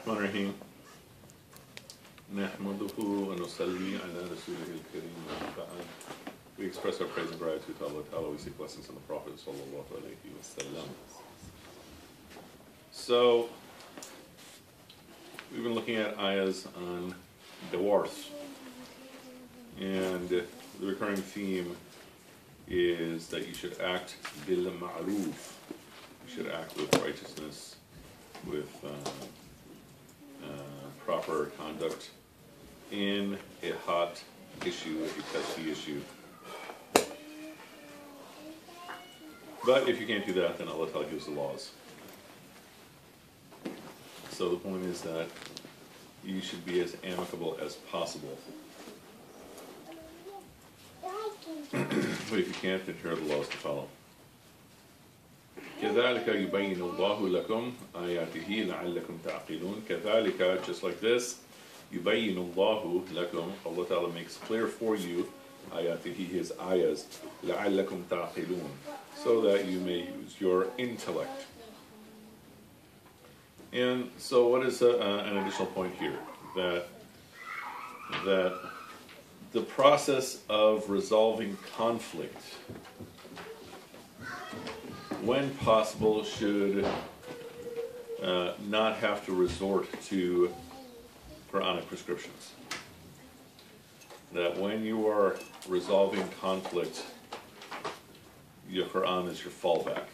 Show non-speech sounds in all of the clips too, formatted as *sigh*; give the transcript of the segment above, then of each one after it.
الرحمن الرحيم نحمده ونصلي على رسوله الكريم وبعد We express our praise and gratitude to Allah Ta'ala. We seek blessings on the Prophet Sallallahu Alaihi Wasallam. So, we've been looking at ayahs on divorce. And the recurring theme is that you should act bil ma'roof. You should act with righteousness, with uh, uh, uh, proper conduct in a hot issue, a touchy issue. But if you can't do that, then Allah Ta'ala gives the laws. So the point is that you should be as amicable as possible. *coughs* but if you can't, then here are the laws to follow. كذلك يبين الله لكم آياته لعلكم تعقلون كذلك just like this يبين الله لكم Allah Ta'ala makes clear for you آياته his ayahs لعلكم تعقلون so that you may use your intellect and so what is a, uh, an additional point here that that the process of resolving conflict when possible, should uh, not have to resort to Quranic prescriptions. That when you are resolving conflict, your Quran is your fallback.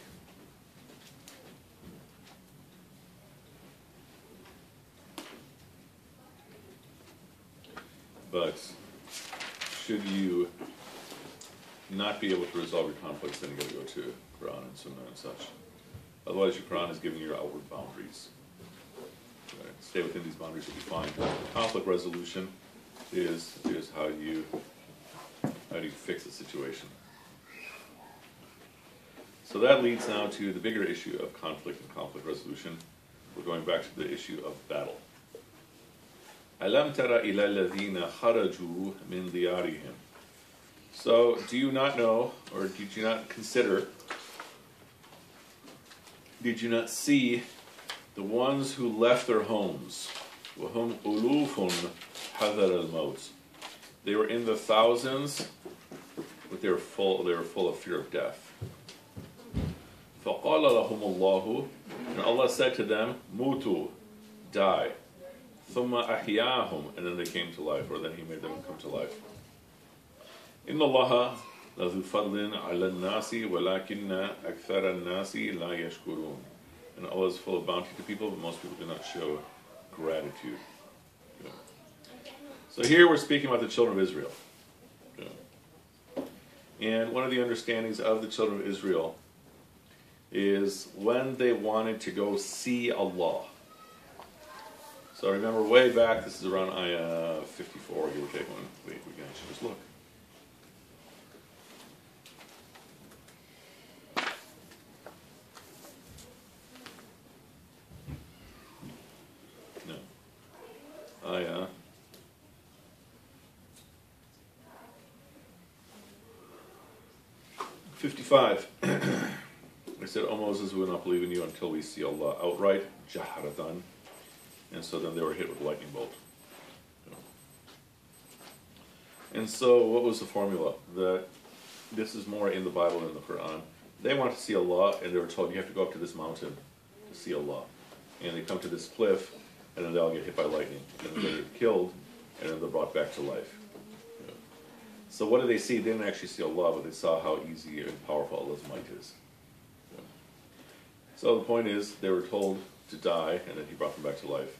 But should you not be able to resolve your conflicts, then you got to go to Quran and Sunnah and such. Otherwise, your Quran is giving you your outward boundaries. Right? Stay within these boundaries, will be fine. Conflict resolution is is how you how do you fix a situation. So that leads now to the bigger issue of conflict and conflict resolution. We're going back to the issue of battle. ألم تر إلى الذين خرجوا من ديارهم so, do you not know, or did you not consider, did you not see the ones who left their homes? وَهُمْ أُلُوفٌ حَذَرَ الْمَوْتِ They were in the thousands, but they were full, they were full of fear of death. فَقَالَ لَهُمُ اللَّهُ And Allah said to them, مُوتُوا Die. ثُمَّ أَحْيَاهُمْ And then they came to life, or then He made them come to life. إن الله لذو فضل على الناس ولكن أكثر الناس لا يشكرون. And Allah is full of bounty to people, but most people do not show gratitude. So here we're speaking about the children of Israel. And one of the understandings of the children of Israel is when they wanted to go see Allah. So remember way back, this is around ayah 54, give or take one. Wait, we can actually just look. Five, *clears throat* I said, O Moses, we will not believe in you until we see Allah outright, jaharadan. And so then they were hit with a lightning bolt. And so what was the formula? That this is more in the Bible than the Quran. They want to see Allah, and they were told, you have to go up to this mountain to see Allah. And they come to this cliff, and then they all get hit by lightning. And they're killed, and then they're brought back to life. So what did they see? They didn't actually see Allah, but they saw how easy and powerful Allah's might is. So the point is, they were told to die, and then He brought them back to life.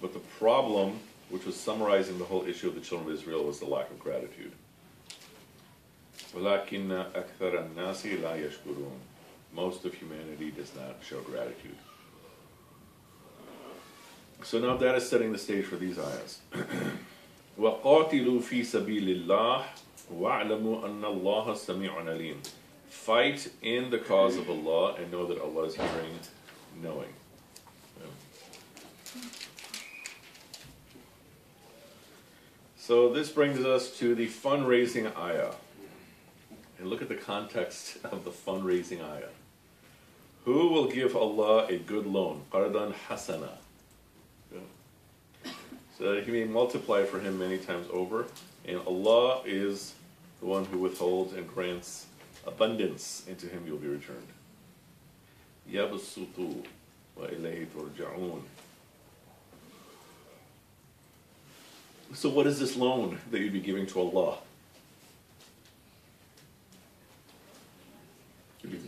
But the problem, which was summarizing the whole issue of the children of Israel, was the lack of gratitude. Most of humanity does not show gratitude. So now that is setting the stage for these ayahs. *clears throat* وَقَاتِلُوا فِي سَبِيلِ اللَّهِ وَاعْلَمُوا أَنَّ اللَّهَ سَمِيعٌ عَلِيمٌ Fight in the cause of Allah and know that Allah is hearing, knowing. So this brings us to the fundraising ayah. And look at the context *laughs* of the fundraising ayah. Who will give Allah a good loan? Qardan hasana. So that he may multiply for him many times over. And Allah is the one who withholds and grants abundance, and to him you'll be returned. يَبْسُطُ وَإِلَيْهِ تُرْجَعُونَ So what is this loan that you'd be giving to Allah? You'd be,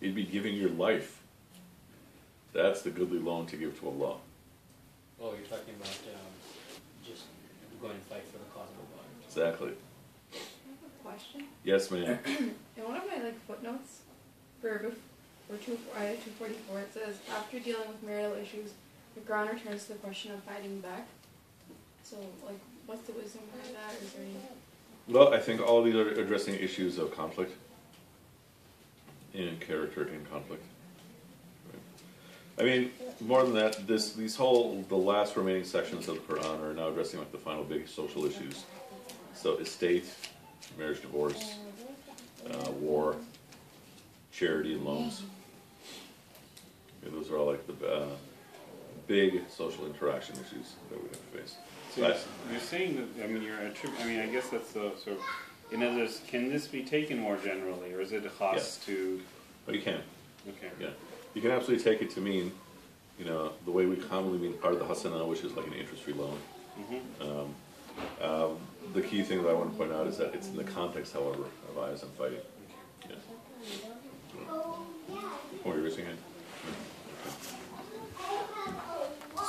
you'd be giving your life. That's the goodly loan to give to Allah. Oh, you're talking about um, just going to fight for the cause of Allah. Exactly. I have a question. *clears throat* Yes, ma'am. In one of my like footnotes for bef- for two uh, two forty four, it says after dealing with marital issues, the Quran returns to the question of fighting back. So like, what's the wisdom behind that? Or is there any? Well, I think all these are addressing issues of conflict, in character in conflict. I mean, more than that, this these whole the last remaining sections of the Quran are now addressing like the final big social issues. So estate, marriage, divorce, uh, war, charity, and loans. Yeah, those are all like the uh, big social interaction issues that we have to face. So you're, you're saying that, I mean, you're attrib- I mean, I guess that's the sort of, in other words, can this be taken more generally, or is it a khas Yes. to, But you can. okay. Yeah, you can absolutely take it to mean, you know, the way we commonly mean part of the hasana, which is like an interest-free loan. hmm Um, um, the key thing that I want to point out is that it's in the context, however, of ayahs and fighting. Yeah. Oh, you're raising hand?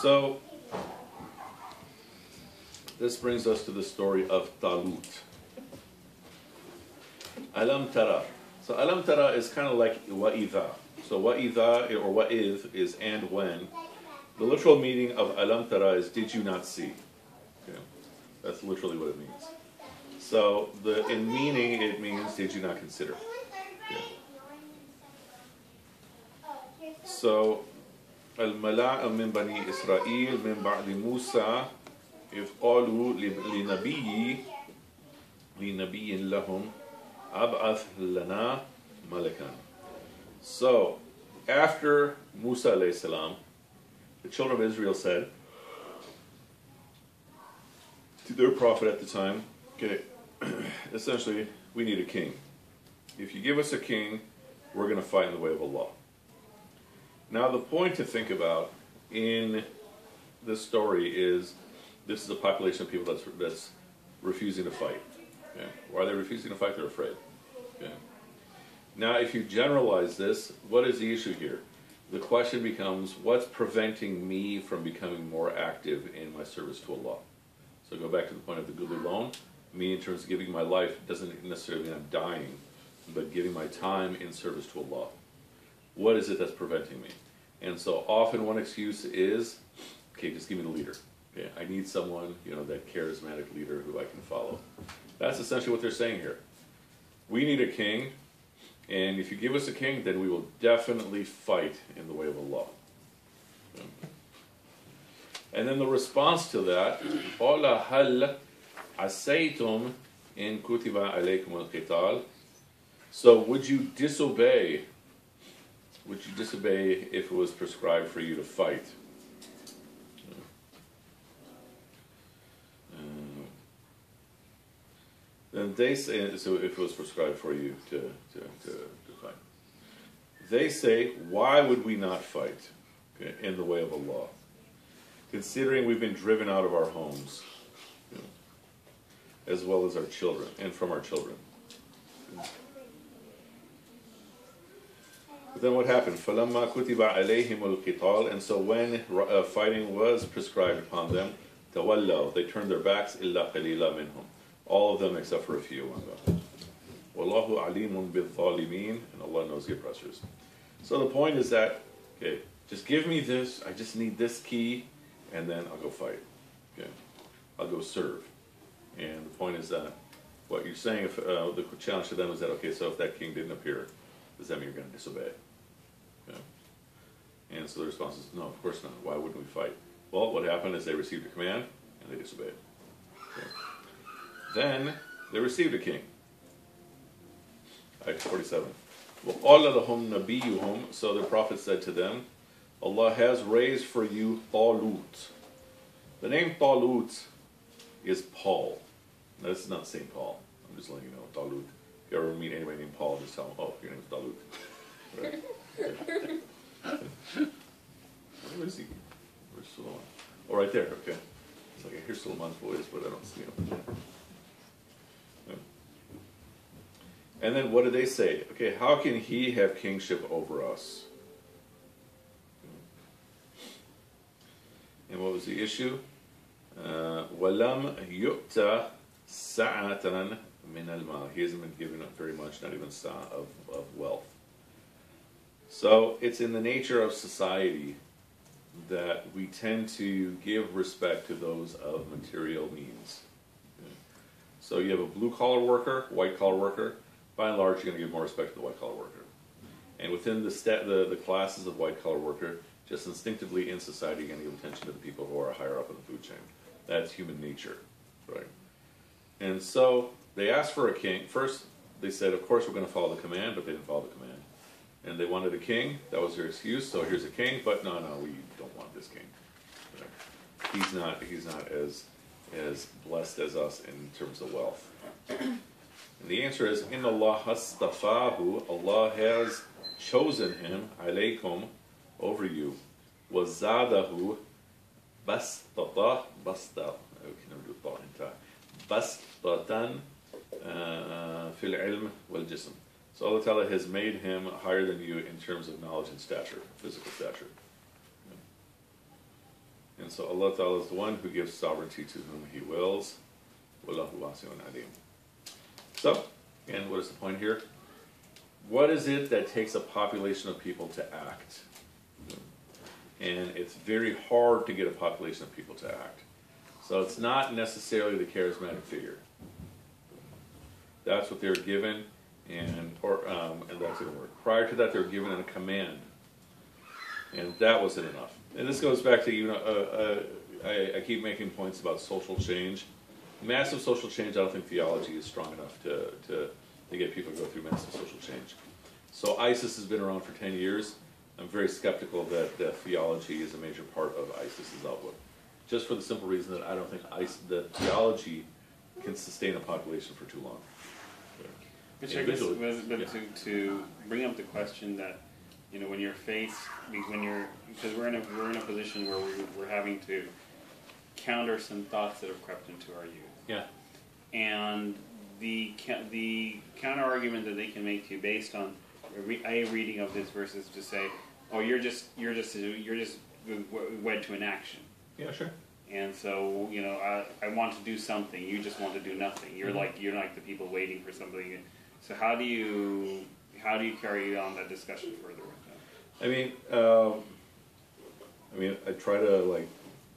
So, this brings us to the story of Talut. Alam Tara. So Alam Tara is kind of like Wa'idha. So Wa'idha or Wa'idh is and when. The literal meaning of Alam Tara is did you not see? Okay. That's literally what it means. So the in meaning it means did you not consider? Okay. So الملاء من بني إسرائيل من بعد موسى إذ قالوا لنبي لنبي لهم أبعث لنا ملكا So after Musa salam, the children of Israel said to their prophet at the time, okay, *clears throat* essentially, we need a king. If you give us a king, we're going to fight in the way of Allah. Now, the point to think about in this story is this is a population of people that's, that's refusing to fight. Okay? Why are they refusing to fight? They're afraid. Now, if you generalize this, what is the issue here? The question becomes what's preventing me from becoming more active in my service to Allah? So, go back to the point of the goodly loan. Me, in terms of giving my life, doesn't necessarily mean I'm dying, but giving my time in service to Allah what is it that's preventing me? And so often one excuse is, okay, just give me the leader. Okay, I need someone, you know, that charismatic leader who I can follow. That's essentially what they're saying here. We need a king, and if you give us a king, then we will definitely fight in the way of Allah. And then the response to that, قَالَ هَلْ عَسَيْتُمْ إِن كُتِبَ عَلَيْكُمُ الْقِتَالِ So would you disobey would you disobey if it was prescribed for you to fight? then they say, so if it was prescribed for you to, to, to, to fight. They say, why would we not fight okay, in the way of Allah? Considering we've been driven out of our homes, you know, as well as our children, and from our children. But then what happened? فَلَمَّا كُتِبَ عَلَيْهِمُ الْقِتَالِ And so when uh, fighting was prescribed upon them, تَوَلَّوا They turned their backs إِلَّا قَلِيلًا مِنْهُم all of them except for a few. Wallahu alimun bil and Allah knows the oppressors. So the point is that, okay, just give me this, I just need this key, and then I'll go fight. Okay, I'll go serve. And the point is that what you're saying, if, uh, the challenge to them is that, okay, so if that king didn't appear, does that mean you're going to disobey? Okay. And so the response is, no, of course not. Why wouldn't we fight? Well, what happened is they received a command and they disobeyed. Okay. Then they received a king. Ayah 47. وَقَالَ لَهُمْ نَبِيُّهُمْ So the Prophet said to them, Allah has raised for you Talut. The name Talut is Paul. Now, this is not St. Paul. I'm just letting you know, Talut. If you ever meet anybody named Paul, just tell them, oh, your name's Talut. *laughs* Right? Where is he? Where's Suleiman? Oh, right there, okay. It's like I hear Suleiman's voice, but I don't see him. And then what do they say? Okay, how can he have kingship over us? And what was the issue? Uh, وَلَمْ يُؤْتَ سَعَةً مِنَ الْمَالِ He hasn't been given very much, not even sa of, of wealth. So it's in the nature of society that we tend to give respect to those of material means. So you have a blue collar worker, white collar worker. by and large, you're going to give more respect to the white collar worker. And within the, the the classes of white collar worker, just instinctively in society, you're going to give attention to the people who are higher up in the food chain. That's human nature, right? And so they asked for a king. First, they said, of course, we're going to follow the command, but they didn't follow the command. And they wanted a king. That was their excuse. So here's a king, but no, no, we don't want this king. He's not. He's not as as blessed as us in terms of wealth. And the answer is, in Allah hastafahu, Allah has chosen him, alaykum, over you. Wazadahu bastata, basta, I can do ta. Bastatan uh, fil ilm wal jism. So Allah Ta'ala has made him higher than you in terms of knowledge and stature, physical stature. And so Allah Ta'ala is the one who gives sovereignty to whom He wills. Wallahu wasi'un alim. So, and what is the point here? What is it that takes a population of people to act? And it's very hard to get a population of people to act. So it's not necessarily the charismatic figure. That's what they're given, and or um, and that's going to work. Prior to that, they were given a command, and that wasn't enough. And this goes back to you know, uh, uh, I, I keep making points about social change. Massive social change. I don't think theology is strong enough to to, to get people to go through massive social change. So ISIS has been around for ten years. I'm very skeptical that, theology is a major part of ISIS's outlook, just for the simple reason that I don't think ISIS, that theology can sustain a population for too long. Which I guess was, but yeah. to, to bring up the question that, you know, when you're faced, when you're, because we're in a, we're in a position where we, we're having to counter some thoughts that have crept into our youth. Yeah. And the, the counter argument that they can make to you based on a, reading of this versus to say, oh, you're just, you're just, you're just w- w- wed to an action. Yeah, sure. And so, you know, I, I want to do something. You just want to do nothing. You're Mhm. like you're like the people waiting for something. So how do you how do you carry on that discussion further with them? I mean, um, I mean, I try to like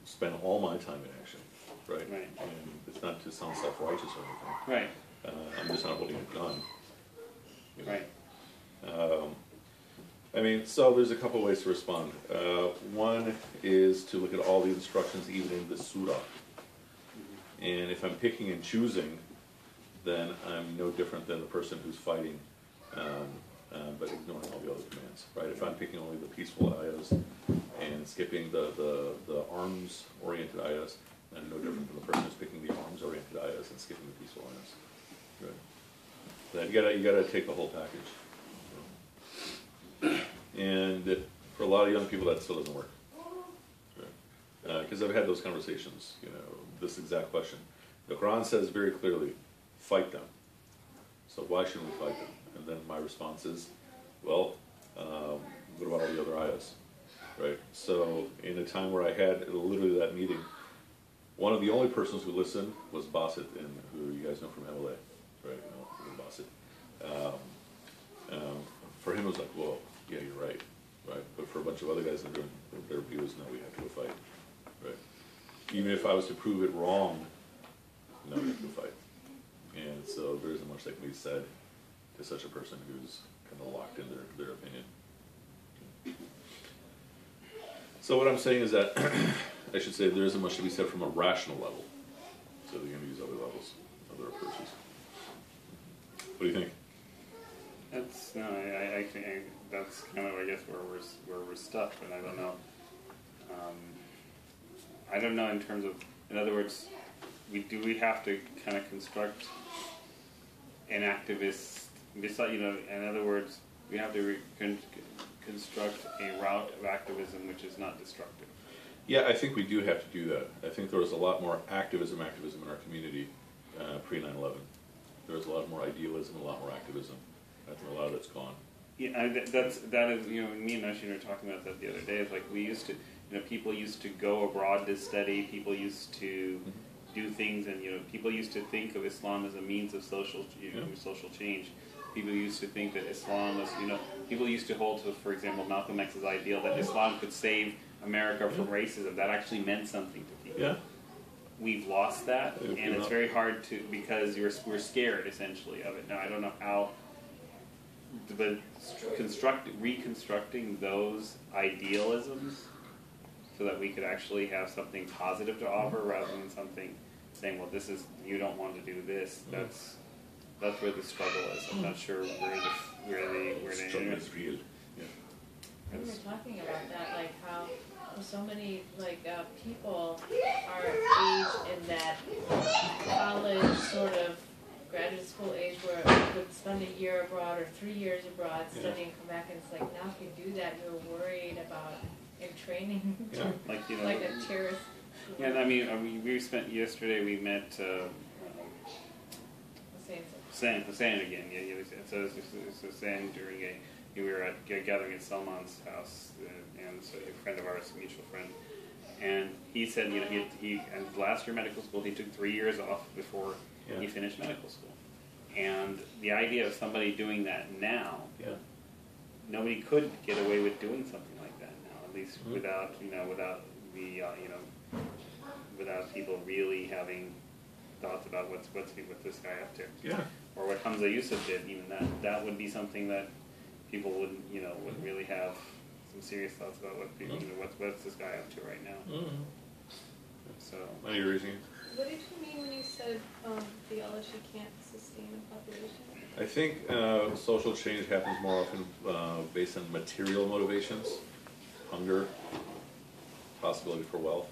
spend all my time in action, right? Right. And it's not to sound self-righteous or anything. Right, Uh, I'm just not holding a gun. you know. right, Um, I mean, so there's a couple ways to respond. Uh, one is to look at all the instructions, even in the surah. And if I'm picking and choosing, then I'm no different than the person who's fighting, um, uh, but ignoring all the other commands, right? If I'm picking only the peaceful ayahs and skipping the, the, the arms-oriented ayahs, I'm no different from the person who's picking the arms-oriented ayahs and skipping the peaceful ayahs. Right? You gotta, you gotta take the whole package. And for a lot of young people, that still doesn't work. Because I've had those conversations, you know, this exact question. The Quran says very clearly, fight them. So why shouldn't we fight them? And then my response is, well, um, what about all the other ayahs? Right? So in a time where I had literally that meeting, one of the only persons who listened was Basit, and who you guys know from MLA, right? You know, Basit. Um, um, for him, it was like, whoa, yeah, you're right, right? But for a bunch of other guys in the room, their view is, no, we have to go fight, right? Even if I was to prove it wrong, no, we have to go fight. And so there isn't much that can be said to such a person who's kind of locked in their, their opinion. So what I'm saying is that, *clears throat* I should say, there isn't much to be said from a rational level. So they're gonna use other levels, other approaches. What do you think? That's no, I, I, think that's kind of I guess where we're where we're stuck, but I don't know. Um, I don't know in terms of, in other words, we do we have to kind of construct an activist, beside you know, in other words, we have to re- con- construct a route of activism which is not destructive. Yeah, I think we do have to do that. I think there was a lot more activism, activism in our community uh, pre 9 11. There was a lot more idealism, a lot more activism. I think a lot of it's gone. Yeah, I, that's that is you know me and Ashton were talking about that the other day. It's like we used to, you know, people used to go abroad to study. People used to do things, and you know, people used to think of Islam as a means of social, you know, Yeah. social change. People used to think that Islam was, you know, people used to hold to, for example, Malcolm X's ideal that Islam could save America from racism. That actually meant something to people Yeah. we've lost that, Yeah, and it's yeah. very hard to because you're we're scared essentially of it. Now I don't know how, but construct reconstructing those idealisms so that we could actually have something positive to offer mm-hmm. rather than something saying, well, this is you don't want to do this. Mm-hmm. That's that's where the struggle is. I'm not sure where the where the where the Struggle is real. Yeah. We were talking about that, like how so many like uh, people are aged in that college sort of graduate school age where you would spend a year abroad or three years abroad studying, come back, and it's like now if you do that, you're worried about in training *laughs* Yeah. like you know, like a terrorist. yeah. I mean, I mean, we spent yesterday. We met. Uh, San again, yeah, yeah. So, so, so San during a, we were at a gathering at Salman's house, uh, and so a friend of ours, a mutual friend, and he said, you know, he, he and last year medical school, he took three years off before he finished medical school, and the idea of somebody doing that now, Yeah. nobody could get away with doing something like that now, at least Mhm. without, you know, without the, uh, you know, without people really having thoughts about what's what's what's this guy up to Yeah. or what Hamza Yusuf did, even that that would be something that people wouldn't you know would really have some serious thoughts about what people, you know what's what's this guy up to right now. Mm-hmm. So Any reasoning? What did you mean when you said um, theology can't sustain a population? I think uh, social change happens more often uh, based on material motivations, hunger, possibility for wealth.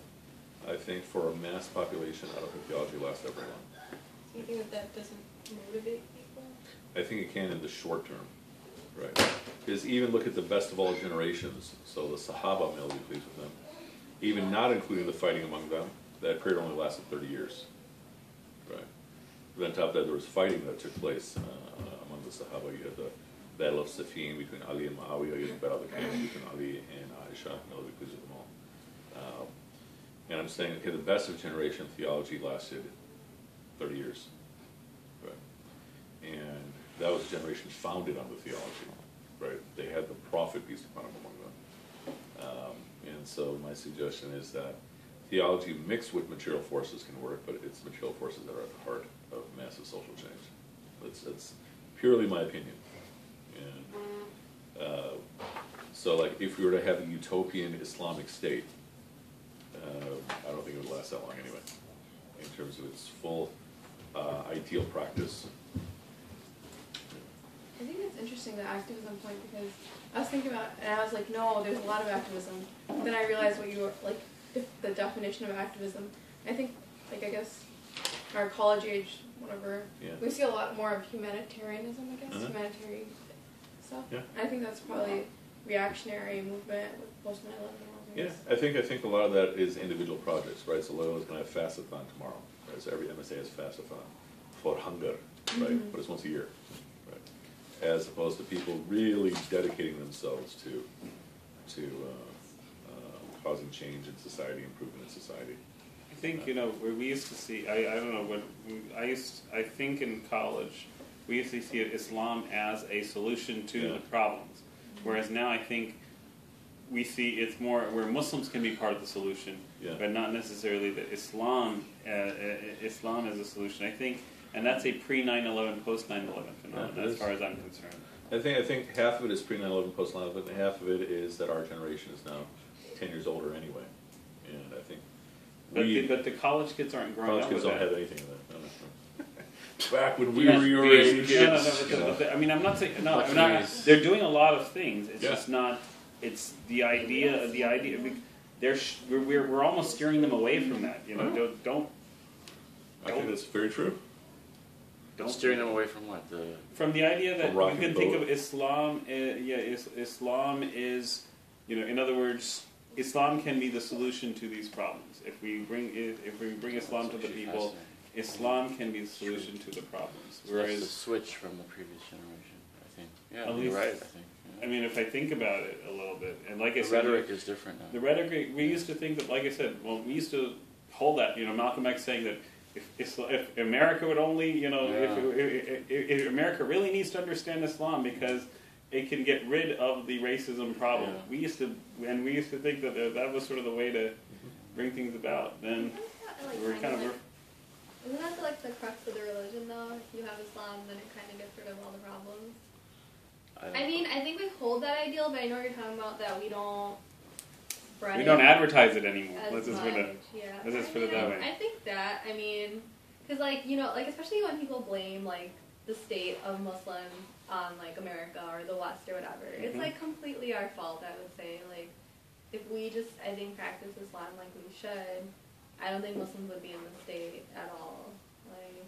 I think for a mass population, I don't think theology lasts that very long. Do you think that that doesn't motivate people? I think it can in the short term, right? Because even look at the best of all generations, so the Sahaba, may Allah be pleased with them, even not including the fighting among them, that period only lasted 30 years, right? Then on top of that, there was fighting that took place uh, among the Sahaba. You had the Battle of Siffin between Ali and Muawiyah, you had the Battle of the Camel between Ali and Aisha, may Allah be pleased with them all. Um, and I'm saying, okay, the best of generation theology lasted 30 years, right? And that was a generation founded on the theology, right? They had the prophet peace upon him among them. Um, and so my suggestion is that theology mixed with material forces can work, but it's material forces that are at the heart of massive social change. That's, it's purely my opinion. And uh, so, like, if we were to have a utopian Islamic state, uh, I don't think it would last that long anyway, in terms of its full uh, ideal practice. I think it's interesting the activism point because I was thinking about and I was like, no, there's a lot of activism. Then I realized what you were like, the, the definition of activism. I think, like I guess, our college age, whatever, Yeah. we see a lot more of humanitarianism. I guess Uh-huh. humanitarian stuff. Yeah. I think that's probably reactionary movement with post 9/11 and all Yeah. I think I think a lot of that is individual projects, right? So Loyola is going to have Fastathon tomorrow, right? So every MSA has Fastathon for hunger, right? Mhm. But it's once a year? As opposed to people really dedicating themselves to to uh, uh, causing change in society, improvement in society. I think you know where we used to see. I, I don't know when I used. I think in college we used to see Islam as a solution to Yeah. the problems, whereas now I think we see it's more where Muslims can be part of the solution, Yeah. but not necessarily that Islam uh, uh, Islam is a solution. I think, and that's a pre 9/11, post 9/11 phenomenon, Yeah, as far as I'm concerned. I think I think half of it is pre 9/11, post 9/11, and half of it is that our generation is now ten years older anyway, and I think But we the, but the college kids aren't growing college up kids with don't that. have anything of that. No, no, no. *laughs* back when we Yeah, were your yeah, age. No, no, no, it's, because you know. the- I mean, I'm not saying no. I'm not, they're doing a lot of things. It's Yeah. just not. It's the idea. The idea. we- They're sh- we're, we're we're almost steering them away from that. You know, don't don't I think that's very true. Don't Steering them away from what? The from the idea that you can think boat. of Islam. Uh, yeah, is, Islam is, you know, in other words, Islam can be the solution to these problems. If we bring if, if we bring Islam to the people, Islam can be the solution to the problems. That's the Whereas, switch from the previous generation, I think. Yeah, At you're least- right. I think. I mean, if I think about it a little bit, and like I the said, rhetoric is different now. The rhetoric, we used to think that, like I said, well, we used to hold that, you know, Malcolm X saying that if, Isla- if America would only, you know, if, if, if, if America really needs to understand Islam because it can get rid of the racism problem. Yeah. We used to, and we used to think that uh, that was sort of the way to bring things about. Then Like, we're kind of, like, isn't that the, like the crux of the religion though? If you have Islam, then it kind of gets rid of all the problems. don't I mean, I think we hold that ideal, but I know what you're talking about that we don't. Spread we don't advertise it anymore. as Let's just much. put it. Yeah. let's just I put it that way. I think that. I mean, because like you know, like especially when people blame like the state of Muslims on like America or the West or whatever, it's Mhm. like completely our fault. I would say like if we just I think practice Islam like we should, I don't think Muslims would be in the state at all. Like,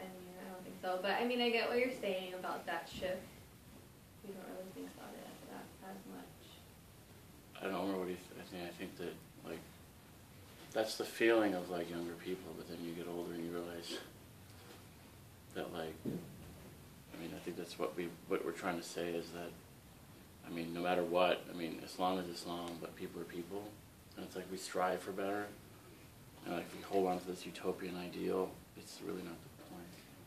I mean, I don't think so. But I mean, I get what you're saying about that shift. We don't really think about it that as much. I don't know what I think. I think that like that's the feeling of like younger people, but then you get older and you realize that like I mean I think that's what we what we're trying to say is that I mean no matter what I mean Islam is Islam, but people are people, and it's like we strive for better, and like if we hold on to this utopian ideal. It's really not the.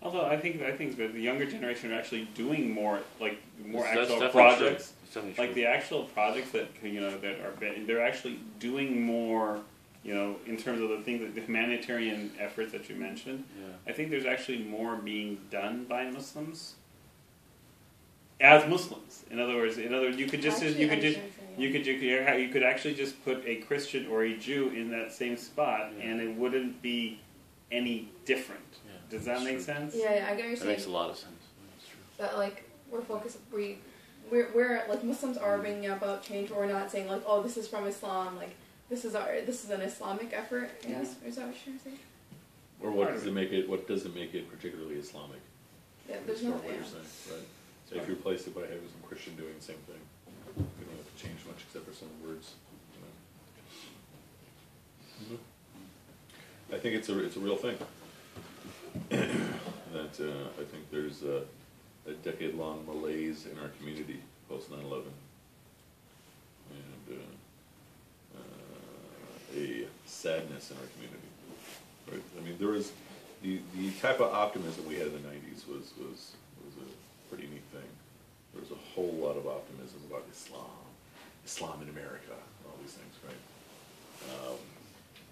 Although I think I think that the younger generation are actually doing more like more That's- that's actual definitely projects. It's like true. the actual projects that you know that are they're actually doing more you know in terms of the things that the humanitarian efforts that you mentioned yeah. i think there's actually more being done by muslims as muslims in other words in other words you could just Actually, you could just you could you could you could actually just put a christian or a jew in that same spot Yeah. and it wouldn't be any different Yeah, does that make sense. Yeah, yeah, I get what you're That saying. makes a lot of sense. That's true. that like we're focused we we're, we're like Muslims are bringing about change but we're not saying like oh this is from Islam like this is our this is an Islamic effort yes is that what you're saying Or what does it make it? What doesn't make it particularly Islamic? yeah there's Sort no what yeah. you're saying, right? So if you replace it by having some Christian doing the same thing, you don't have to change much except for some words. You know? Mhm. I think it's a it's a real thing. That uh, I think there's a, a decade long malaise in our community post 9/11, and uh, uh, a sadness in our community. Right? I mean, there was the the type of optimism we had in the '90s was was was a pretty neat thing. There was a whole lot of optimism about Islam, Islam in America, all these things, right? Um,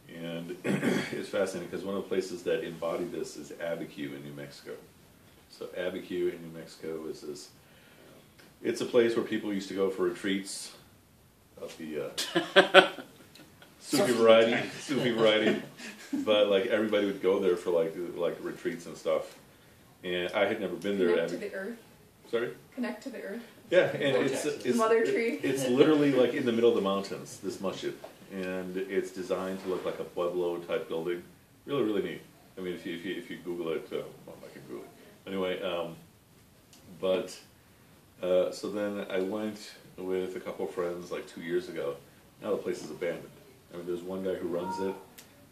and *clears throat* it's fascinating because one of the places that embody this is Abiquiu in New Mexico. So Abiquiu in New Mexico is this. It's a place where people used to go for retreats of the uh, *laughs* Sufi variety, Sufi variety. But like everybody would go there for like like retreats and stuff. And I had never been there. connect to Abi- the earth Sorry. connect to the earth Yeah, and it's Vortex. it's Mother tree. It's *laughs* literally like in the middle of the mountains. This masjid, and it's designed to look like a pueblo type building. Really, really neat. I mean, if you if you, if you Google it, uh, well, I can Google it anyway. Um, but uh, so then I went with a couple of friends like two years ago. Now the place is abandoned. I mean, there's one guy who runs it,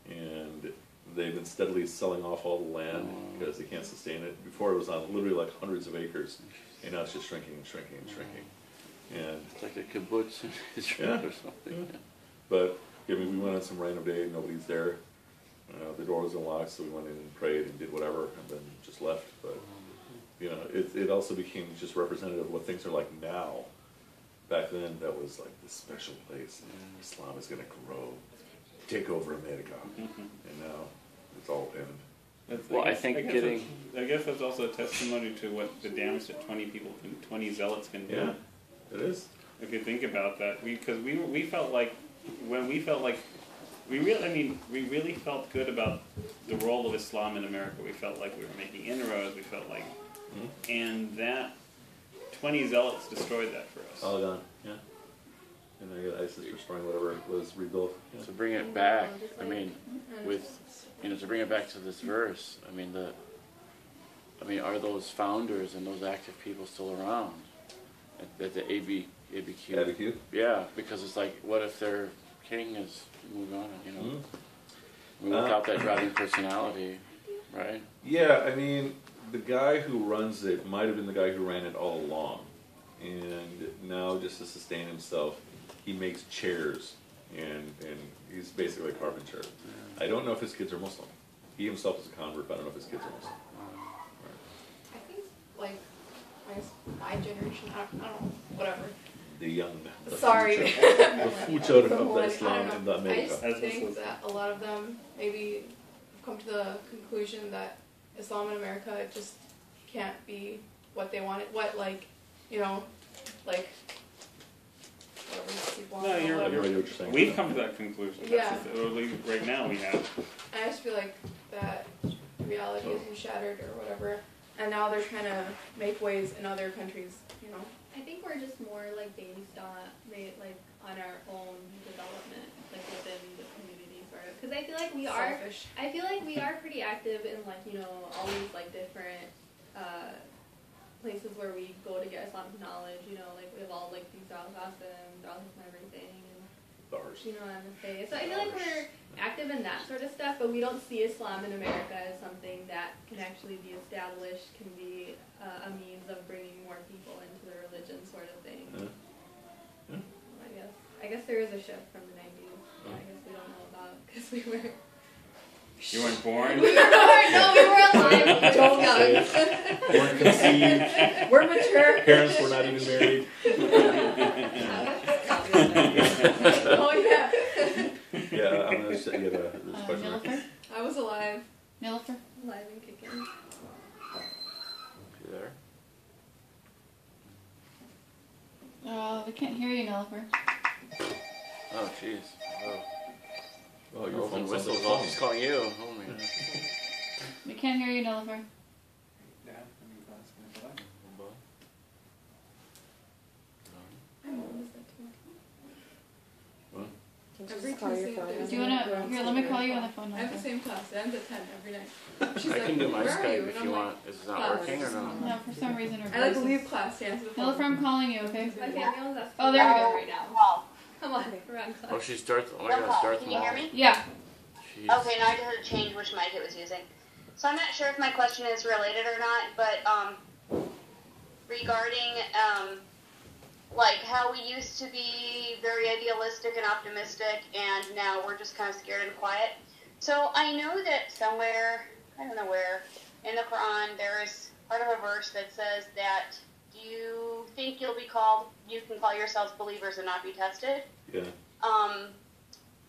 and they've been steadily selling off all the land because they can't sustain it. Before it was on literally like hundreds of acres, and now it's just shrinking and shrinking and shrinking. And It's like a kibbutz in *laughs* Israel Yeah. or something. Yeah. But I mean, we went on some random day, nobody's there. Uh, the door was unlocked, so we went in and prayed and did whatever, and then just left. But you know, it it also became just representative of what things are like now. Back then, that was like this special place. Islam is going to grow, take over America, and now it's all abandoned. That's- Well, I guess- think guess getting- that's- I guess that's also a testimony to what the damage that twenty people, can, twenty zealots can do. Yeah, it is. If you think about that, we because we we felt like when we felt like we really, I mean, we really felt good about the role of Islam in America. We felt like we were making inroads. We felt like, Mhm. and that twenty zealots destroyed that for us. All gone. Yeah. And then you got ISIS restoring whatever was rebuilt. Yeah. To bring it back, I mean, with you know, to bring it back to this verse, I mean the I mean, are those founders and those active people still around? At, at the AB ABQ? ABQ. Yeah, because it's like, what if their king is moved on? You know, Mhm. we Uh, without that driving personality, right? Yeah, I mean, the guy who runs it might have been the guy who ran it all along, and now just to sustain himself, he makes chairs, and and he's basically a carpenter. I don't know if his kids are Muslim. He himself is a convert, but I don't know if his kids are Muslim. I think like I guess my generation. I don't, I don't know. Whatever. The young, the Sorry. future, *laughs* the future The of the Islam in the America. I just think that a lot of them maybe have come to the conclusion that Islam in America just can't be what they want it. What like, you know, like whatever these people No, you're- I whatever. hear what you're saying. We've come to that conclusion. That's Yeah. just- or at least right now we have. I just feel like that reality has been shattered or whatever, and now they're trying to make ways in other countries. You know. I think we're just more like based on ba- like on our own development, like within the community, sort of. Because I feel like we are, selfish. I feel like we are pretty active in like you know all these like different uh, places where we go to get Islamic knowledge. You know, like we have all like these Al Qasim, Al and everything, and Bars. you know MFA. So I feel like we're active in that sort of stuff, but we don't see Islam in America as something that can actually be established, can be uh, a means of bringing more people into the religion, sort of thing. Yeah. Yeah. I guess I guess there is a shift from the '90s. that I guess we don't know about because we were. You weren't *laughs* born. we were no, we were *laughs* alive. Don't We were young. *laughs* weren't conceived. We're mature. Parents were not even married. oh yeah. Yeah, I'm gonna say, yeah, the, this Uh, question. Nilofer? I was alive. Nilofer? Alive and kicking. You there? Uh, we can't hear you, Nilofer. Oh, jeez. Oh, Oh, your Rolls phone and sounds whistles. like a Oh, she's calling you. Oh my gosh. We can't hear you, Nilofer. Every Tuesday. and Do you wanna? Here, let me call you on the phone. I have the same class. It ends at ten every night. She's I like, can do my "Where are you?" Skype And if I'm you like, want. Is it not "Class." working or no? No, for some reason our I like voices- leave class to answer the phone. Nilofer, I'm calling you. Okay. Okay, Neil's asking Oh, there we go. right now. Come on, we're on class. Oh, she starts. Oh my roll God, call. starts Can you hear me? Yeah. Jeez. Okay, now I just had to change which mic it was using. So I'm not sure if my question is related or not, but um, regarding um, like how we used to be very idealistic and optimistic, and now we're just kind of scared and quiet. So I know that somewhere, I don't know where, in the Quran there is part of a verse that says that you think you'll be called, you can call yourselves believers and not be tested. Yeah. Um,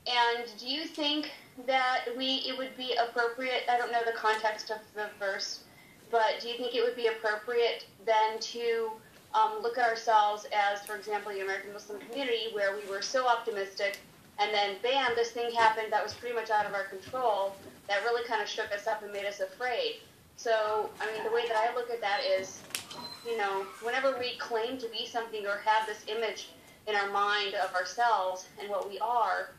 and do you think that we it would be appropriate? I don't know the context of the verse, but do you think it would be appropriate then to um, look at ourselves as, for example, the American Muslim community, where we were so optimistic, and then bam, this thing happened that was pretty much out of our control, that really kind of shook us up and made us afraid. So, I mean, the way that I look at that is, you know, whenever we claim to be something or have this image in our mind of ourselves and what we are,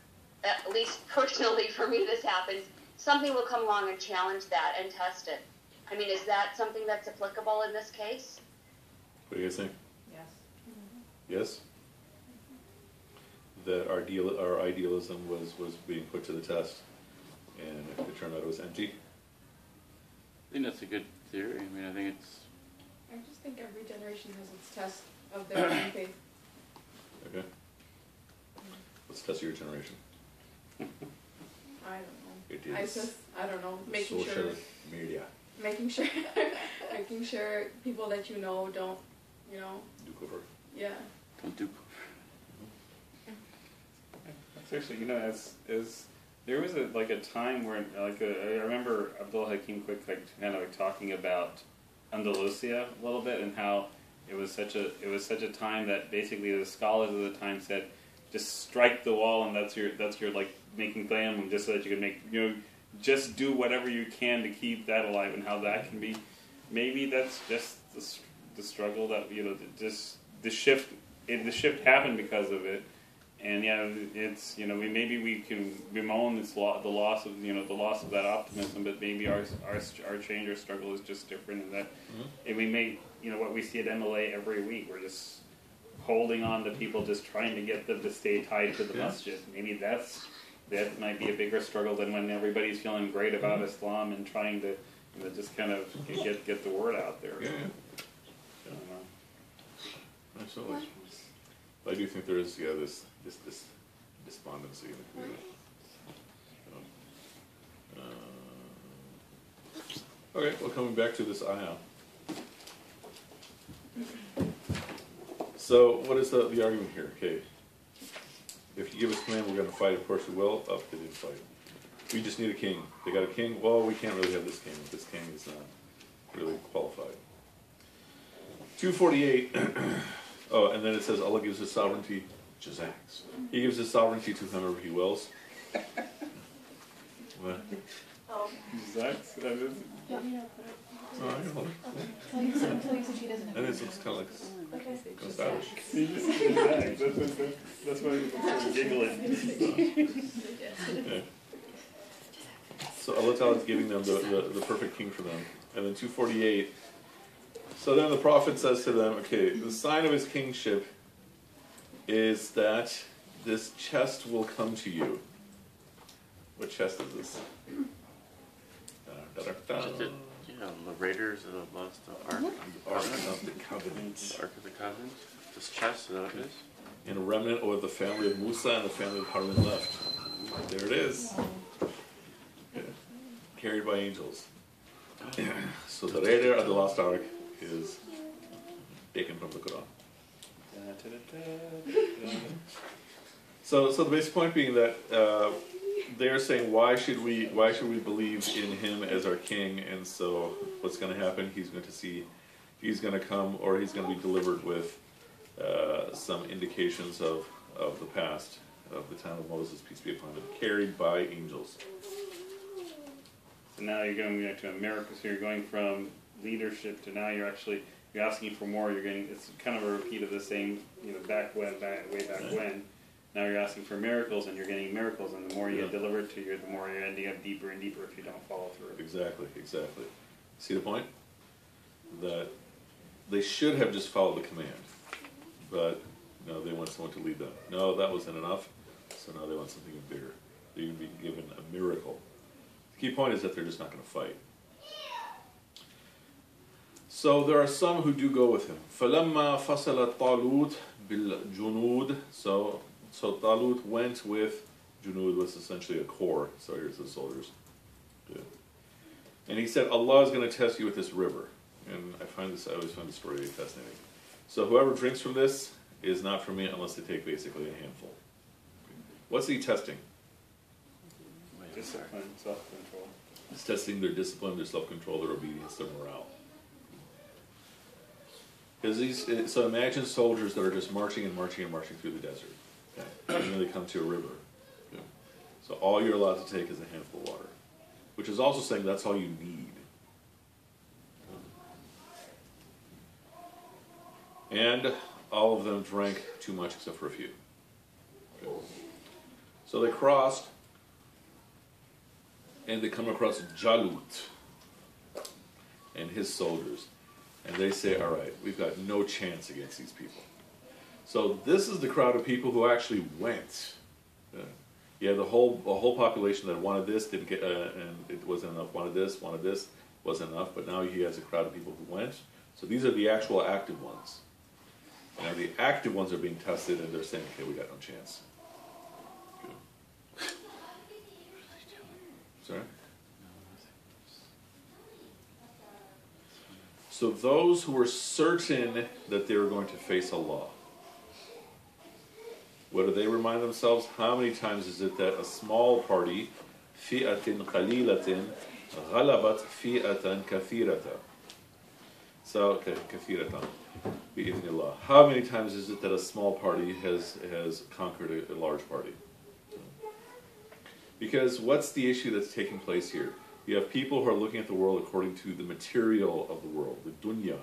at least *laughs* personally for me this happens, something will come along and challenge that and test it. I mean, is that something that's applicable in this case? What do you guys think? Yes. Yes? That our deal, our idealism was, was being put to the test, and it turned out it was empty? I think that's a good theory. I mean, I think it's. I just think every generation has its test of their own faith. Okay. Let's test your generation. I don't know. It I just I don't know. Making social sure media. making sure *laughs* making sure people that you know don't you know Duke over. yeah. Don't do. Seriously, you know, as as there was a like a time where like a, I remember Abdul Hakim Quick like kind of like talking about Andalusia a little bit and how it was such a it was such a time that basically the scholars of the time said just strike the wall and that's your that's your like making claim just so that you can make you know just do whatever you can to keep that alive and how that can be maybe that's just the, s- the struggle that you know the- just the shift it, the shift happened because of it. And yeah it's you know we maybe we can bemoan this lo- the loss of you know the loss of that optimism but maybe our our our change or struggle is just different in that and we may you know what we see at MLA every week we're just holding on to people just trying to get them to stay tied to the Yeah. masjid. Maybe that's that might be a bigger struggle than when everybody's feeling great about Mm-hmm. Islam and trying to you know, just kind of get get the word out there. Yeah, yeah, I don't know. Absolutely. But I do think there is, yeah, this, this, this despondency in the community. Uh, Okay, well, coming back to this ayah. So, what is the, the argument here? Okay, if you give us command, we're gonna fight, of course we will, up, they didn't fight. We just need a king. They got a king, well, we can't really have this king, this king is not really qualified. Two forty-eight, *clears throat* oh, and then it says Allah gives his sovereignty, Jazax. He gives his sovereignty to whomever he wills. *laughs* What? Oh. That's, that is, Oh, I don't know. Tell you so, tell you so she doesn't have. And it looks kinda like, goes Irish. you just do that. That's, that's, that's why I'm giggling. *laughs* *laughs* Okay. So Allah Ta'ala is giving them the, the, the perfect king for them. And then 248. So then the prophet says to them, okay, the sign of his kingship is that this chest will come to you. What chest is this? Just the, you know, the Raiders of the Lost Ark, The Ark of the Covenant. Ark of the Covenant. This chest, is that it is? And a remnant of the family of Musa and the family of Harun left. There it is. Yeah. Carried by angels. Oh. *clears throat* so the raider of the lost ark is taken from the Quran. So, so the basic point being that uh, they're saying, why should we, why should we believe in him as our king? And so, what's going to happen? He's going to see, he's going to come, or he's going to be delivered with uh, some indications of of the past of the time of Moses, peace be upon him, carried by angels. So now you're going back to America. So you're going from leadership to now you're actually you're asking for more. You're getting it's kind of a repeat of the same you know back when back way back when. Now you're asking for miracles and you're getting miracles, and the more you get Yeah. delivered to you, the more you're ending up deeper and deeper if you don't follow through. Exactly, exactly. See the point? That they should have just followed the command, but no, they want someone to lead them. No, that wasn't enough, so now they want something bigger. They're going to be given a miracle. The key point is that they're just not going to fight. So there are some who do go with him. فَلَمَّا فَصَلَ طَالُوتْ بِالْجُنُودِ So, so Talut went with, Junud was essentially a corps, so here's the soldiers. Good. And he said, Allah is going to test you with this river. And I find this, I always find this story fascinating. So whoever drinks from this is not for me unless they take basically a handful. What's he testing? Wait, sorry. Discipline, self-control. He's testing their discipline, their self-control, their obedience, their morale. Because these, uh, so imagine soldiers that are just marching and marching and marching through the desert. Okay? And then they come to a river. Okay? So all you're allowed to take is a handful of water, which is also saying that's all you need. And all of them drank too much except for a few. Okay. So they crossed, and they come across Jalut and his soldiers, and they say, "All right, we've got no chance against these people." So this is the crowd of people who actually went. Uh, you have the whole a whole population that wanted this, didn't get, uh, and it wasn't enough. Wanted this, wanted this, wasn't enough. But now he has a crowd of people who went. So these are the actual active ones. Now the active ones are being tested, and they're saying, "Okay, we got no chance." Good. *laughs* Sorry. So those who were certain that they were going to face Allah, what do they remind themselves? How many times is it that a small party, fi'atin qalilatin, غلبت fi'atan kathirata? So, okay, kathiratan. bi'idhnillah. How many times is it that a small party has, has conquered a, a large party? Because what's the issue that's taking place here? You have people who are looking at the world according to the material of the world, the dunya.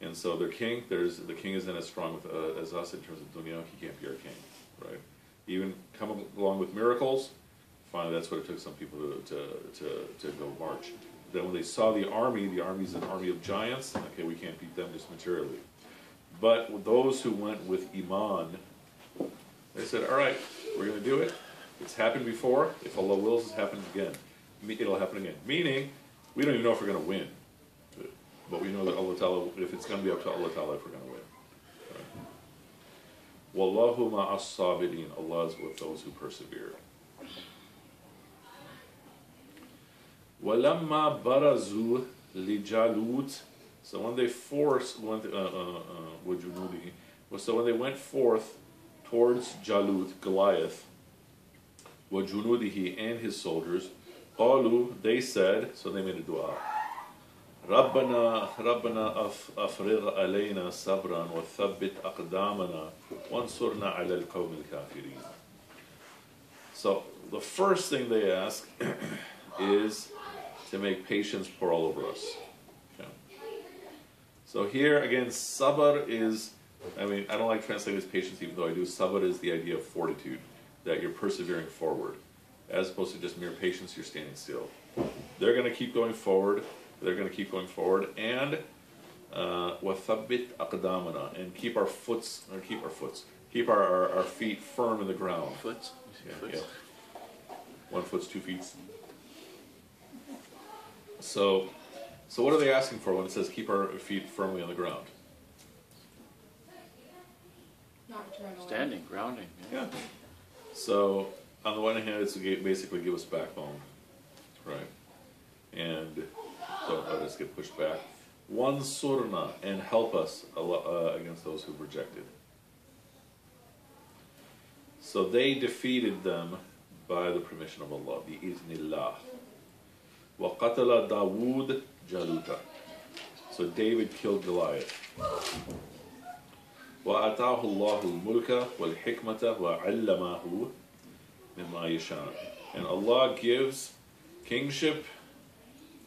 And so their king, there's the king isn't as strong with, uh, as us in terms of dunya. He can't be our king, right? Even come along with miracles. Finally, that's what it took some people to, to, to, to go march. Then when they saw the army, the army's an army of giants. Okay, we can't beat them just materially. But those who went with iman, they said, "All right, we're going to do it. It's happened before. If Allah wills, it's happened again it'll happen again. Meaning, we don't even know if we're going to win. But we know that Allah if it's going to be up to Allah if we're going to win. Wallahu ma'as sabirin. Allah is with those who persevere. Walamma barazu lijalut. So when they forced, when, uh, uh, uh, so when they went forth towards Jalut, Goliath, wajunudihi and his soldiers, قالوا, they said, so they made a dua, ربنا ربنا أف أفرغ علينا صبرا وثبت أقدامنا وانصرنا على القوم الكافرين. So the first thing they ask *clears throat* is to make patience pour all over us. Okay. So here again, sabr is, I mean, I don't like translating this patience even though I do. Sabr is the idea of fortitude, that you're persevering forward. As opposed to just mere patience, you're standing still. They're going to keep going forward. They're going to keep going forward. And وَثَبِّتْ أَقْدَامَنَا And keep our foots, or keep our foots, keep our, our, our feet firm in the ground. Foots? Yeah, Foots. yeah. One foot's two feet. So, so what are they asking for when it says keep our feet firmly on the ground? Not turn away. Standing, grounding. Yeah. Yeah. So, on the one hand, it's to ga- basically give us backbone, right? And don't let us get pushed back. One surna and help us a lo- uh, against those who've rejected. So they defeated them by the permission of Allah, bi'iznillah. وَقَتَلَ دَاوُودَ جَالُوتَ So David killed Goliath. وآتاه الله الملك والحكمة وعلمه مما يشاء. and Allah gives kingship,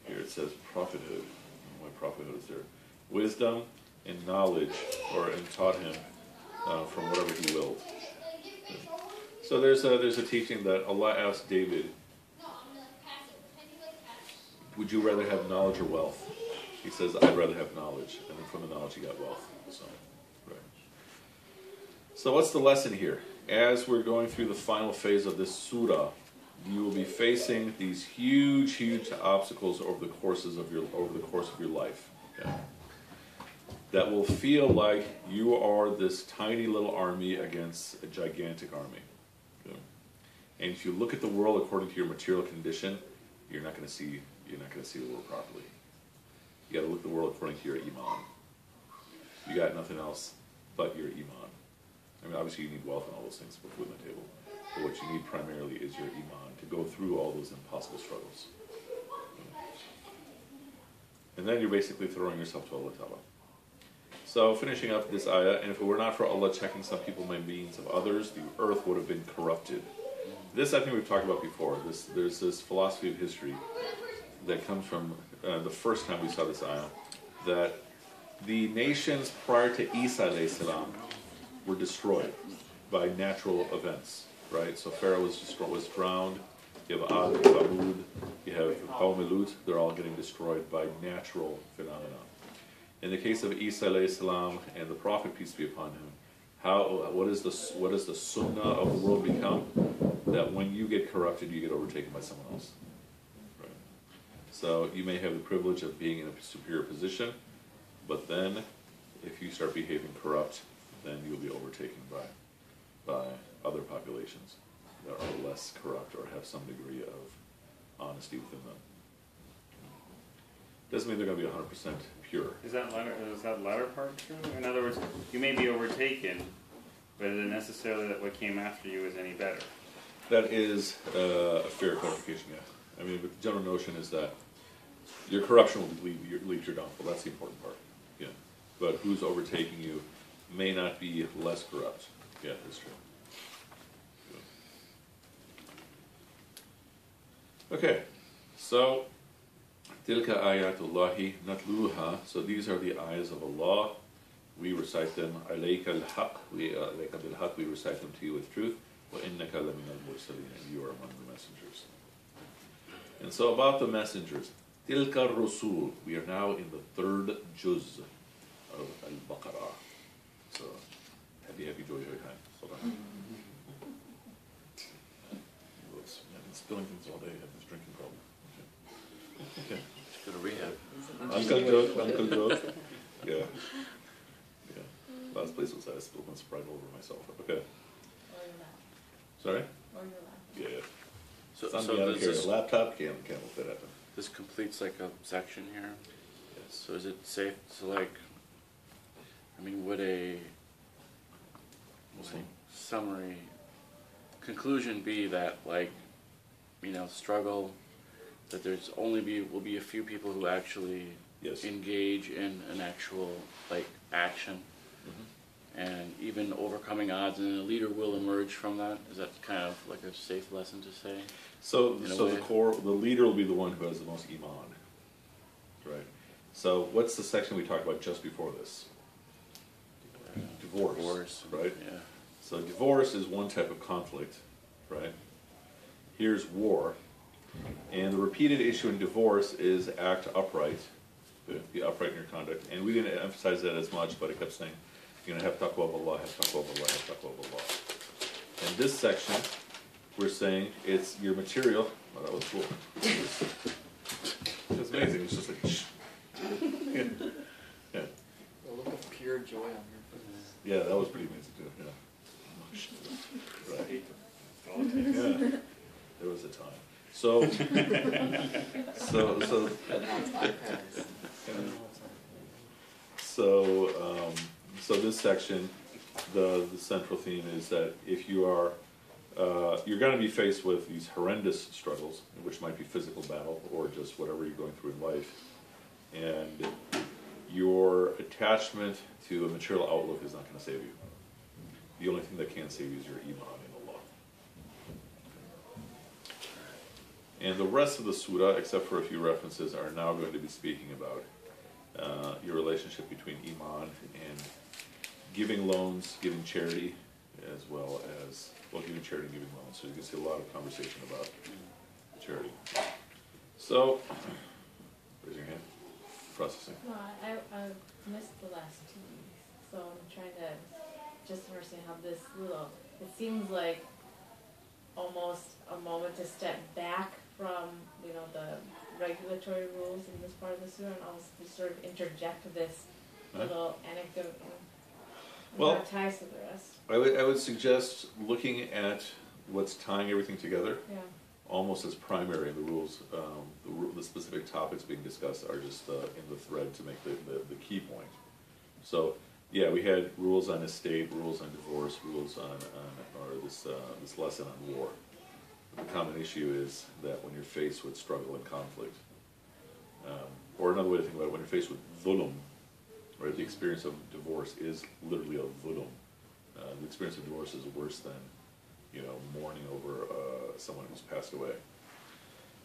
here it says prophethood, why prophethood is there, wisdom and knowledge, or and taught him uh, from whatever he willed. So there's a, there's a teaching that Allah asked David, would you rather have knowledge or wealth? He says, I'd rather have knowledge. And then from the knowledge he got wealth. So, right. So what's the lesson here? As we're going through the final phase of this surah, you will be facing these huge, huge obstacles over the courses of your over the course of your life. That will feel like you are this tiny little army against a gigantic army. And if you look at the world according to your material condition, you're not going to see you're not going to see the world properly. You got to look at the world according to your iman. You got nothing else but your iman. I mean, obviously you need wealth and all those things on the table. But what you need primarily is your iman to go through all those impossible struggles. And then you're basically throwing yourself to Allah Ta'ala. So finishing up this ayah, and if it were not for Allah checking some people by means of others, the earth would have been corrupted. This I think we've talked about before. This there's this philosophy of history that comes from uh, the first time we saw this ayah, that the nations prior to Isa salam were destroyed by natural events, right? So Pharaoh was destroyed, was drowned. You have Ad, Thamud, you have Qawm Lut, they're all getting destroyed by natural phenomena. In the case of Isa salam and the Prophet, peace be upon him, how, what, is the, what does the sunnah of the world become? That when you get corrupted, you get overtaken by someone else. Right? So you may have the privilege of being in a superior position, but then if you start behaving corrupt, then you'll be overtaken by, by other populations that are less corrupt or have some degree of honesty within them. Doesn't mean they're going to be 100% pure. Is that latter, is that latter part true? In other words, you may be overtaken, but is it necessarily that what came after you is any better? That is uh, a fair clarification, yeah. I mean, but the general notion is that your corruption will lead, your, lead your downfall. That's the important part. Yeah. but who's overtaking you may not be less corrupt. Yeah, that's true. Okay, so tilka ayatullahi natluha. So these are the ayahs of Allah. We recite them. Alayka al-haq. We uh, alayka bil-haq. We recite them to you with truth. Wa innaka lamin al-mursalin. And you are among the messengers. And so about the messengers. Tilka rusul. We are now in the third juz of Al-Baqarah. So, happy, happy, joy, joy time. Hold on. Whoops, I've been spilling things all day. I have this drinking problem. Okay. Okay. Just go to rehab. Uncle joke, uncle joke. Yeah. Yeah. Last place was I spilled my Sprite over myself. Okay. Or your lap, Sorry? or your lap. Yeah. So, Something so does here. this, Laptop can't, can't let that happen. this completes like a section here? Yes. So is it safe to like, I mean, would a We'll see. summary conclusion be that like, you know, struggle, that there's only be, will be a few people who actually Yes. engage in an actual like action Mhm. and even overcoming odds and a leader will emerge from that? Is that kind of like a safe lesson to say? So, so the core, the leader will be the one who has the most iman, right? So, what's the section we talked about just before this? Divorce, Divorce, right? Yeah. So, divorce is one type of conflict, right? Here's war, and the repeated issue in divorce is act upright, be upright in your conduct. And we didn't emphasize that as much, but it kept saying, you know, have taqwa of Allah, have taqwa of Allah, have taqwa of Allah. In this section, we're saying it's your material. Oh, that was cool. It was amazing. It's just like, shh. yeah. *laughs* yeah, A look of pure joy on your face. Yeah, that was pretty amazing too. Yeah, right. Yeah, there was a time. So, so, so, So, um, so this section, the, the central theme is that if you are, uh, you're gonna be faced with these horrendous struggles, which might be physical battle or just whatever you're going through in life. And your attachment to a material outlook is not gonna save you. The only thing that can save you is your iman in Allah. And the rest of the surah, except for a few references, are now going to be speaking about uh, your relationship between iman and giving loans, giving charity, as well as well, giving charity and giving loans. So you can see a lot of conversation about charity. So, raise your hand. Processing. No, I, I missed the last two weeks, so I'm trying to just understand how this little, it seems like almost a moment to step back from, you know, the regulatory rules in this part of the surah and almost to sort of interject this Huh? little anecdote and Well- ties to the rest, I would, I would suggest looking at what's tying everything together yeah. Almost as primary. The rules, um, the, the specific topics being discussed are just uh, in the thread to make the, the, the key point. So, yeah, we had rules on estate, rules on divorce, rules on, on or this, uh, this lesson on war. The common issue is that when you're faced with struggle and conflict, um, or another way to think about it, when you're faced with dhulm, right, the experience of divorce is literally a dhulm. Uh, the experience of divorce is worse than, you know, mourning over uh, someone who's passed away.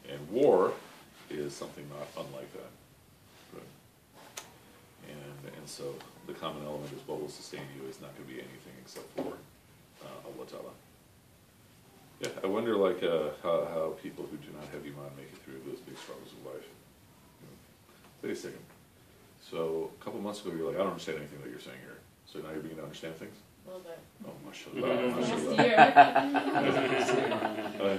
And war is something not unlike that. Right? And, and so the common element is what will sustain you is not going to be anything except for uh, Allah Ta'ala. Yeah, I wonder like uh, how, how people who do not have Iman make it through those big struggles of life. Wait a second. So a couple months ago you were like, I don't understand anything that you're saying here. So now you're beginning to understand things? Little bit. Oh, mashallah, Last mashallah. year.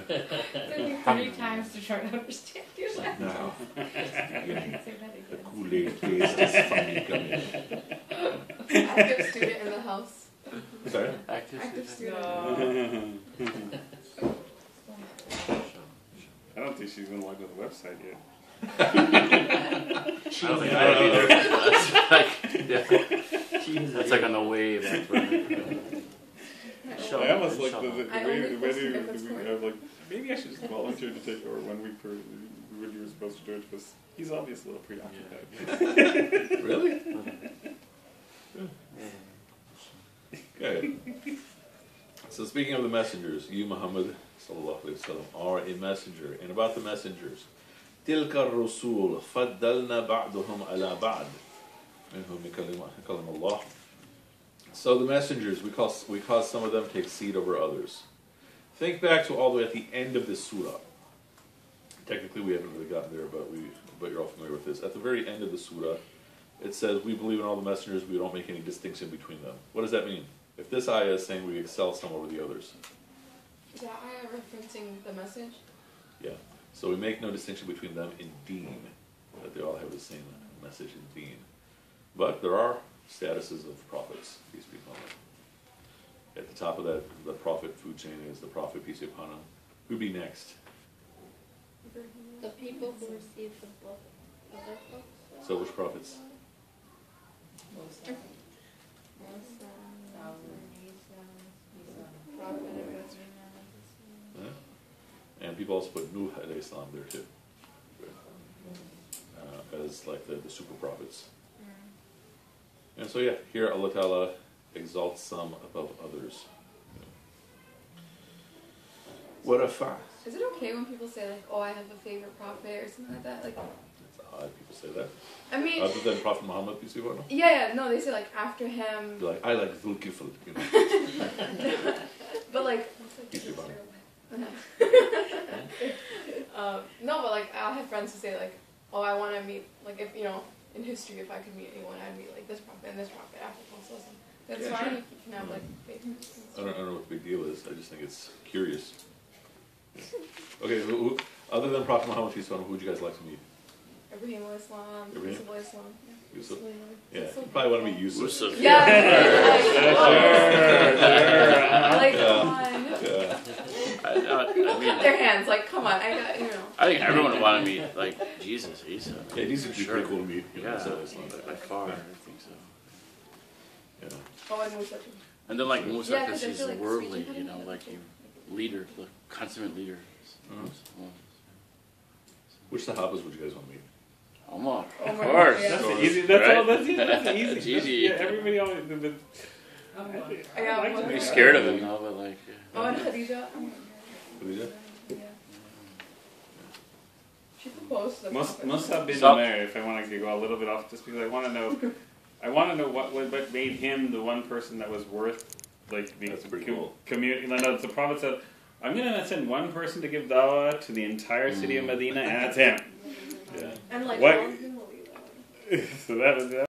It took me three times to try to understand language. now, the. Kool-Aid taste is finally coming. Active student in the house. Sorry? Active student? I don't think she's been logged on the website yet. I don't think I'd be there. That's like, yeah, that's like on the wave. That's right. Show I almost like show the, the, I way, the way post they, the, if it's the, correct. I'm like, maybe I should just volunteer to take over one week per when you were supposed to do it because he's obviously a little preoccupied. *laughs* Really? Okay. So speaking of the messengers, you Muhammad sallallahu alaihi wasallam are a messenger, and about the messengers, تلك الرسول فضلنا بعضهم على بعض منهم يكلم يكلم الله. So the messengers, we cause we cause some of them take seat over others. Think back to all the way at the end of this surah. Technically, we haven't really gotten there, but we but you're all familiar with this. At the very end of the surah, it says we believe in all the messengers. We don't make any distinction between them. What does that mean? If this ayah is saying we excel some over the others, Is that ayah referencing the message? yeah. So we make no distinction between them in deen, that they all have the same message in deen. But there are statuses of prophets, peace be upon them. At the top of that, the prophet food chain is the prophet, peace be upon him. Who'd be next? The people who received the book, other books. So which prophets? Huh? And people also put Nuh alayhi salam there too. Uh, as like the, the super prophets. And so yeah, here Allah Ta'ala exalts some above others. What a fact. Is it okay when people say like, "Oh, I have a favorite prophet" or something like that? Like, It's odd people say that. I mean, Other than Prophet Muhammad, peace be upon him. yeah, yeah, no, they say like after him, Be like, I like Dhul Kifl, you know. *laughs* but like, Peace be upon him. um, no, but like I'll have friends who say like, "Oh, I want to meet like if you know in history if I could meet anyone, I'd meet like this prophet and this prophet after Prophet." That's Yeah, fine. sure. You can have like favorites. I don't, I don't know what the big deal is. I just think it's curious. Okay, who, who, other than Prophet Muhammad, peace be upon him, who would you guys like to meet? Ibrahim alayhis salam, Ibrahim? Yusuf alayhis salam. Yeah. Yusuf? Really, Yeah, it's so you probably want to meet Yusuf. Yusuf. Yeah. Yeah. *laughs* like, Yeah. come on. Yeah. I, I, I *laughs* mean, their hands. Like, come on. I got you know. I think everyone would want to meet like Jesus, Isa. Yeah, these would be Sure. pretty cool to meet. You know, Yeah, so Islam. by far, I think so. Yeah. Oh, and Musa too. And then like Musa, Yeah, because 'cause he's like worldly, you know, like you leader, the consummate leader. Mhm. Well, Which Sahabas would you guys want to meet? Omar, of course. yeah. That's easy. That's all. Right? That's easy. That's *laughs* easy. It's easy. Yeah, everybody always. The, the, I got like one. to Be be scared of him now, but like. Oh, Yeah. and Khadija. Khadija? Yeah. She proposed the Must must have been Stop. there. If I want to go a little bit off, just because I want to know, I want to know what what what made him the one person that was worth like being That's pretty com- cool. Community. No, no, the prophet said, "I'm going to send one person to give dawah to the entire city of mm. Medina, and that's him." Yeah. And like, What- all of will be there. *laughs* so that was that